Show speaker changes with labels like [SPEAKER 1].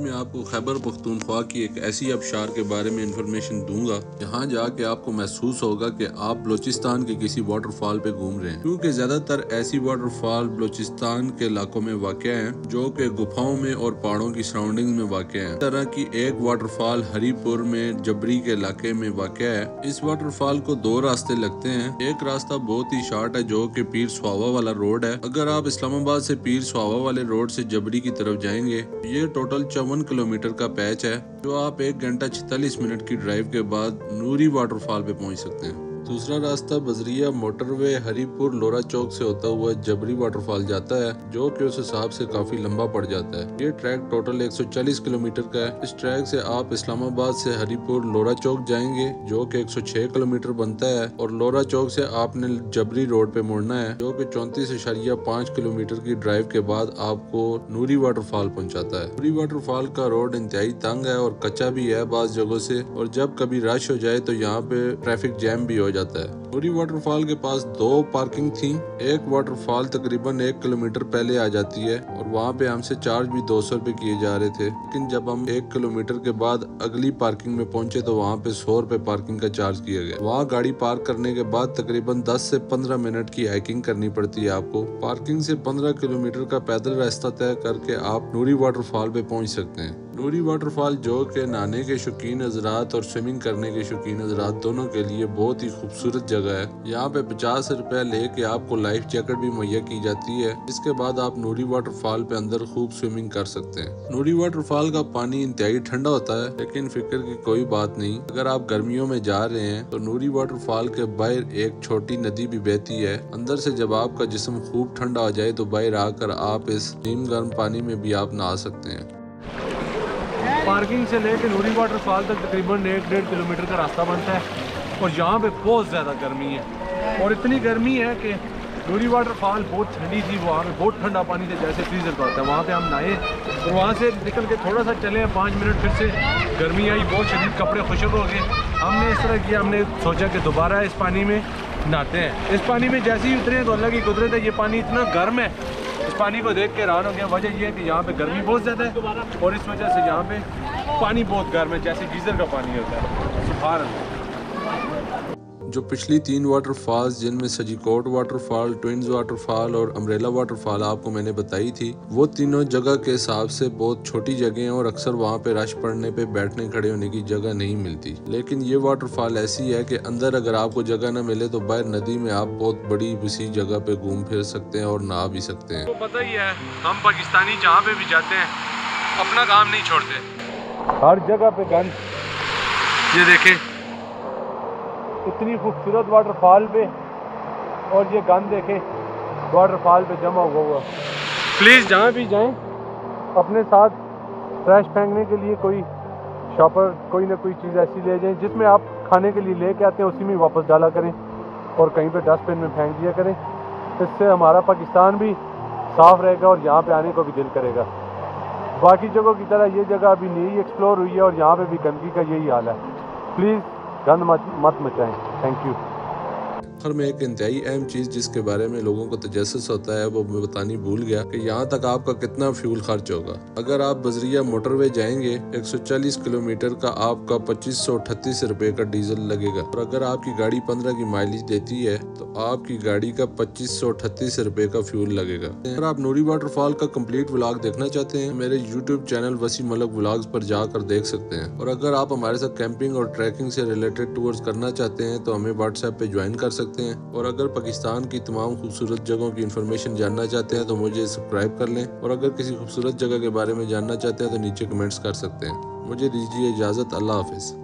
[SPEAKER 1] मैं आपको खैबर पख्तूनख्वा की एक ऐसी अबशार के बारे में इंफॉर्मेशन दूँगा, जहाँ जाके आपको महसूस होगा कि आप बलोचिस्तान के किसी वाटरफॉल पे घूम रहे हैं। क्योंकि ज़्यादातर ऐसी वाटरफॉल बलोचिस्तान के इलाकों में वाक़ हैं, जो कि गुफाओं में और पहाड़ों की सराउंडिंग में वाक़ हैं। तरह की एक वाटरफॉल हरीपुर में जबरी के इलाके में वाक़ है। इस वाटरफॉल को दो रास्ते लगते हैं। एक रास्ता बहुत ही शार्ट है, जो की पीर सुहावा वाला रोड है। अगर आप इस्लामाबाद से पीर सुहावा वाले रोड से जबरी की तरफ़ जाएँगे, ये टोटल चौवन किलोमीटर का पैच है, जो आप एक घंटा छतालीस मिनट की ड्राइव के बाद नूरी वाटरफॉल पे पहुँच सकते हैं। दूसरा रास्ता बजरिया मोटरवे हरीपुर लोरा चौक से होता हुआ जबरी वाटरफॉल जाता है, जो कि उस हिसाब से काफ़ी लंबा पड़ जाता है। ये ट्रैक टोटल 140 किलोमीटर का है। इस ट्रैक से आप इस्लामाबाद से हरीपुर लोरा चौक जाएँगे, जो कि 106 किलोमीटर बनता है, और लोरा चौक से आपने जबरी रोड पे मुड़ना है, जो कि चौंतीस इशारिया किलोमीटर की ड्राइव के बाद आपको नूरी वाटरफॉल पहुँचाता है। नूरी वाटरफॉल का रोड इंतहाई तंग है और कच्चा भी है बाज जगहों से, और जब कभी रश हो जाए तो यहाँ पे ट्रैफ़िक जैम भी हो जाता है। पूरी वाटरफॉल के पास दो पार्किंग थी। एक वाटरफॉल तकरीबन एक किलोमीटर पहले आ जाती है और वहाँ पे हमसे चार्ज भी दो सौ रूपए किए जा रहे थे। लेकिन जब हम एक किलोमीटर के बाद अगली पार्किंग में पहुँचे तो वहाँ पे सौ रूपए पार्किंग का चार्ज किया गया। वहाँ गाड़ी पार्क करने के बाद तकरीबन दस से पंद्रह मिनट की हाइकिंग करनी पड़ती है आपको। पार्किंग से पंद्रह किलोमीटर का पैदल रास्ता तय करके आप नूरी वाटरफॉल पे पहुँच सकते हैं। नूरी वाटरफॉल जो के नहाने के शौकीन हजरात और स्विमिंग करने के शौकीन हजरात दोनों के लिए बहुत ही खूबसूरत जगह है। यहाँ पे पचास रुपए लेके आपको लाइफ जैकेट भी मुहैया की जाती है। इसके बाद आप नूरी वाटरफॉल पे अंदर खूब स्विमिंग कर सकते हैं। नूरी वाटरफॉल का पानी इंतहाई ठंडा होता है, लेकिन फ़िक्र की कोई बात नहीं। अगर आप गर्मियों में जा रहे हैं तो नूरी वाटरफॉल के बाहर एक छोटी नदी भी बहती है। अंदर से जब आपका जिसम खूब ठंडा हो जाए तो बाहर आकर आप इस नीम गर्म पानी में भी आप नहा सकते हैं।
[SPEAKER 2] पार्किंग से लेकर नूरी वाटरफॉल तक तकरीबन एक डेढ़ किलोमीटर का रास्ता बनता है और यहाँ पे बहुत ज़्यादा गर्मी है। और इतनी गर्मी है कि नूरी वाटरफॉल बहुत ठंडी थी, वहाँ पे बहुत ठंडा पानी था, जैसे फ्रीजर का होता है। वहाँ पर हम नहाए और वहाँ से निकल के थोड़ा सा चले, पाँच मिनट फिर से गर्मी आई, बहुत शदीद कपड़े खुशक हो गए। हमने इस तरह किया, हमने सोचा कि दोबारा इस पानी में नहाते हैं। इस पानी में जैसे ही उतरे तो अल्लाह की कुदरत है, ये पानी इतना गर्म है इस पानी को देख के हैरान हो गया। वजह यह है कि यहाँ पे गर्मी बहुत ज़्यादा है और इस वजह से यहाँ पे पानी बहुत गर्म है, जैसे गीज़र का पानी होता है। सुखार
[SPEAKER 1] जो पिछली तीन वाटरफॉल्स जिनमें सजीकोट वाटरफॉल ट्विंस वाटरफॉल और अम्ब्रेला वाटरफॉल आपको मैंने बताई थी वो तीनों जगह के हिसाब से बहुत छोटी जगह हैं और अक्सर वहाँ पे रश पड़ने पे बैठने खड़े होने की जगह नहीं मिलती। लेकिन ये वाटरफॉल ऐसी है कि अंदर अगर आपको जगह न मिले तो बाहर नदी में आप बहुत बड़ी उसी जगह पे घूम फिर सकते हैं और नहा भी सकते हैं।
[SPEAKER 2] तो पता ही है हम पाकिस्तानी जहाँ पे भी जाते हैं अपना काम नहीं छोड़ते। हर जगह पे गंद। ये देखें। इतनी खूबसूरत वाटरफॉल पे और ये गंद देखें वाटरफॉल पे जमा हुआ हुआ। प्लीज़ जहाँ भी जाएँ, अपने साथ ट्रैश फेंकने के लिए कोई शॉपर कोई ना कोई चीज़ ऐसी ले जाएँ, जिसमें आप खाने के लिए लेके आते हैं, उसी में वापस डाला करें और कहीं पे डस्टबिन में फेंक दिया करें। इससे हमारा पाकिस्तान भी साफ़ रहेगा और यहाँ पे आने को भी दिल करेगा। बाकी जगहों की तरह ये जगह अभी नई एक्सप्लोर हुई है और यहाँ पे भी गंदगी का यही हाल है। प्लीज़ गंद मत मत मचाएँ। थैंक यू
[SPEAKER 1] आखिर में एक इंतहाई अहम चीज़ जिसके बारे में लोगों को तजस होता है, वो मैं बतानी भूल गया कि यहाँ तक आपका कितना फ्यूल खर्च होगा। अगर आप बजरिया मोटरवे जाएँगे 140 किलोमीटर का आपका पच्चीस सौ अठतीस रूपए का डीजल लगेगा। और अगर आपकी गाड़ी 15 की माइलेज देती है तो आपकी गाड़ी का पच्चीस सौ अठतीस रूपए का फ्यूल लगेगा। अगर आप नूरी वाटरफॉल का कंप्लीट व्लॉग देखना चाहते हैं, मेरे यूट्यूब चैनल वसी मलक व्लॉग्स पर जाकर देख सकते हैं। और अगर आप हमारे साथ कैंपिंग और ट्रैकिंग से रिलेटेड टूर्स करना चाहते हैं तो हमें व्हाट्सएप पे ज्वाइन कर सकते सकते हैं। और अगर पाकिस्तान की तमाम खूबसूरत जगहों की इन्फॉर्मेशन जानना चाहते हैं तो मुझे सब्सक्राइब कर लें। और अगर किसी खूबसूरत जगह के बारे में जानना चाहते हैं तो नीचे कमेंट्स कर सकते हैं। मुझे दीजिए इजाज़त। अल्लाह हाफिज़।